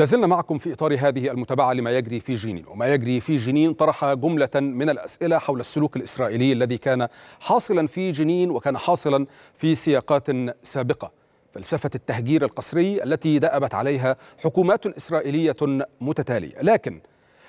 لازلنا معكم في إطار هذه المتابعة لما يجري في جنين. وما يجري في جنين طرح جملة من الأسئلة حول السلوك الإسرائيلي الذي كان حاصلا في جنين وكان حاصلا في سياقات سابقة. فلسفة التهجير القسري التي دأبت عليها حكومات إسرائيلية متتالية. لكن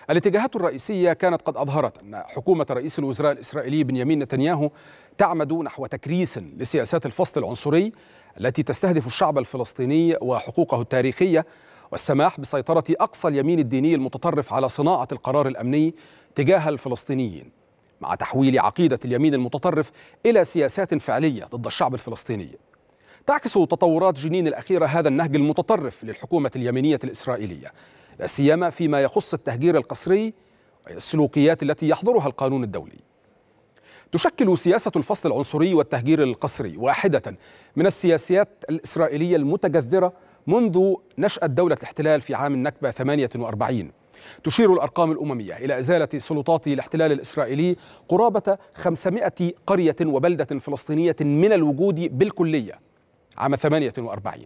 الاتجاهات الرئيسية كانت قد أظهرت أن حكومة رئيس الوزراء الإسرائيلي بنيامين نتنياهو تعمد نحو تكريس لسياسات الفصل العنصري التي تستهدف الشعب الفلسطيني وحقوقه التاريخية والسماح بسيطرة أقصى اليمين الديني المتطرف على صناعة القرار الأمني تجاه الفلسطينيين مع تحويل عقيدة اليمين المتطرف إلى سياسات فعلية ضد الشعب الفلسطيني. تعكس تطورات جنين الأخيرة هذا النهج المتطرف للحكومة اليمينية الإسرائيلية لا سيما فيما يخص التهجير القسري والسلوكيات التي يحظرها القانون الدولي. تشكل سياسة الفصل العنصري والتهجير القسري واحدة من السياسات الإسرائيلية المتجذرة منذ نشأة دولة الاحتلال في عام النكبة 48 تشير الأرقام الأممية إلى إزالة سلطات الاحتلال الإسرائيلي قرابة 500 قرية وبلدة فلسطينية من الوجود بالكلية عام 48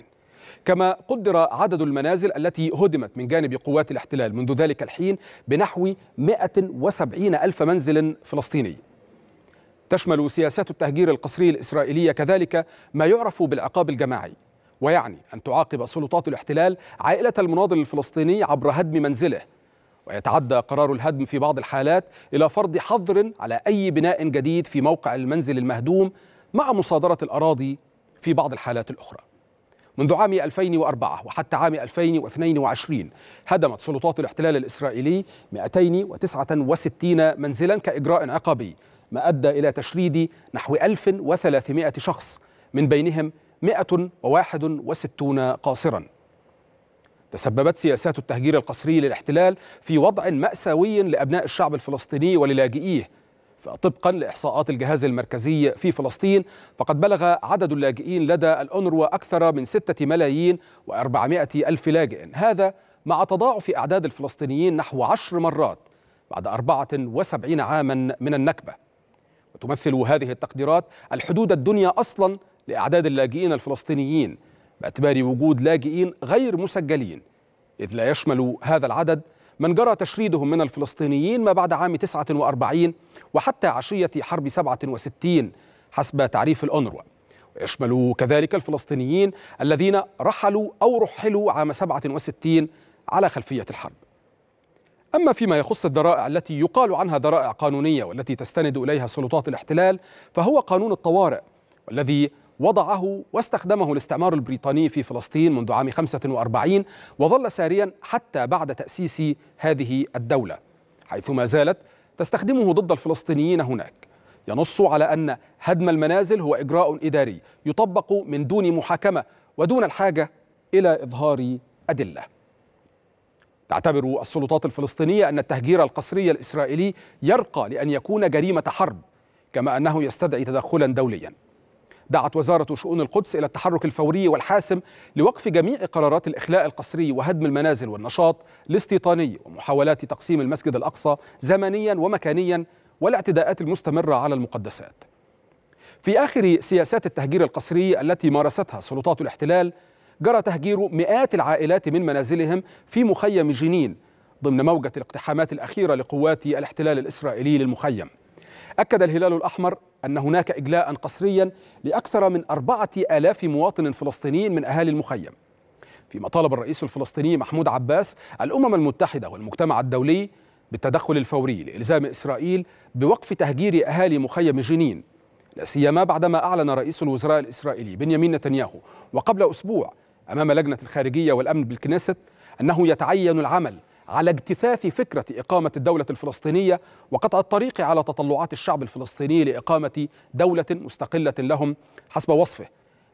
كما قدر عدد المنازل التي هدمت من جانب قوات الاحتلال منذ ذلك الحين بنحو 170 ألف منزل فلسطيني. تشمل سياسات التهجير القسري الإسرائيلية كذلك ما يعرف بالعقاب الجماعي. ويعني أن تعاقب سلطات الاحتلال عائلة المناضل الفلسطيني عبر هدم منزله ويتعدى قرار الهدم في بعض الحالات إلى فرض حظر على أي بناء جديد في موقع المنزل المهدوم مع مصادرة الأراضي في بعض الحالات الأخرى. منذ عام 2004 وحتى عام 2022 هدمت سلطات الاحتلال الإسرائيلي 269 منزلا كإجراء عقابي ما أدى إلى تشريد نحو 1300 شخص من بينهم 161 قاصرا. تسببت سياسات التهجير القسري للاحتلال في وضع مأساوي لأبناء الشعب الفلسطيني وللاجئيه فطبقا لإحصاءات الجهاز المركزي في فلسطين فقد بلغ عدد اللاجئين لدى الأونروا أكثر من 6 ملايين و400 ألف لاجئ. هذا مع تضاعف أعداد الفلسطينيين نحو عشر مرات بعد 74 عاما من النكبة. وتمثل هذه التقديرات الحدود الدنيا أصلا لأعداد اللاجئين الفلسطينيين باعتبار وجود لاجئين غير مسجلين إذ لا يشمل هذا العدد من جرى تشريدهم من الفلسطينيين ما بعد عام 49 وحتى عشية حرب 67 حسب تعريف الأونروا. ويشمل كذلك الفلسطينيين الذين رحلوا أو رحلوا عام 67 على خلفية الحرب. أما فيما يخص الذرائع التي يقال عنها ذرائع قانونية والتي تستند إليها سلطات الاحتلال فهو قانون الطوارئ والذي وضعه واستخدمه الاستعمار البريطاني في فلسطين منذ عام 45 وظل ساريا حتى بعد تأسيس هذه الدولة حيث ما زالت تستخدمه ضد الفلسطينيين هناك. ينص على أن هدم المنازل هو إجراء إداري يطبق من دون محاكمة ودون الحاجة إلى إظهار أدلة. تعتبر السلطات الفلسطينية أن التهجير القسري الإسرائيلي يرقى لأن يكون جريمة حرب كما أنه يستدعي تدخلا دوليا. دعت وزارة شؤون القدس إلى التحرك الفوري والحاسم لوقف جميع قرارات الإخلاء القسري وهدم المنازل والنشاط الاستيطاني ومحاولات تقسيم المسجد الأقصى زمنيا ومكانيا والاعتداءات المستمرة على المقدسات. في آخر سياسات التهجير القسري التي مارستها سلطات الاحتلال جرى تهجير مئات العائلات من منازلهم في مخيم جنين ضمن موجة الاقتحامات الأخيرة لقوات الاحتلال الإسرائيلي للمخيم. أكد الهلال الأحمر أن هناك إجلاء قسريا لأكثر من أربعة آلاف مواطن فلسطيني من أهالي المخيم. فيما طالب الرئيس الفلسطيني محمود عباس الأمم المتحدة والمجتمع الدولي بالتدخل الفوري لإلزام إسرائيل بوقف تهجير أهالي مخيم جنين لا سيما بعدما أعلن رئيس الوزراء الإسرائيلي بنيامين نتنياهو وقبل أسبوع أمام لجنة الخارجية والأمن بالكنيست أنه يتعين العمل على اجتثاث فكرة إقامة الدولة الفلسطينية وقطع الطريق على تطلعات الشعب الفلسطيني لإقامة دولة مستقلة لهم حسب وصفه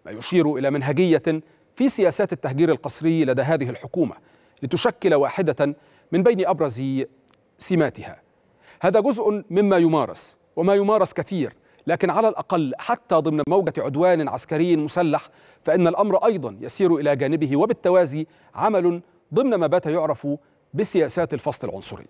ما يشير إلى منهجية في سياسات التهجير القسري لدى هذه الحكومة لتشكل واحدة من بين أبرز سماتها. هذا جزء مما يمارس وما يمارس كثير لكن على الأقل حتى ضمن موجة عدوان عسكري مسلح فإن الأمر أيضا يسير إلى جانبه وبالتوازي عمل ضمن ما بات يعرف بسياسات الفصل العنصري.